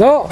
走。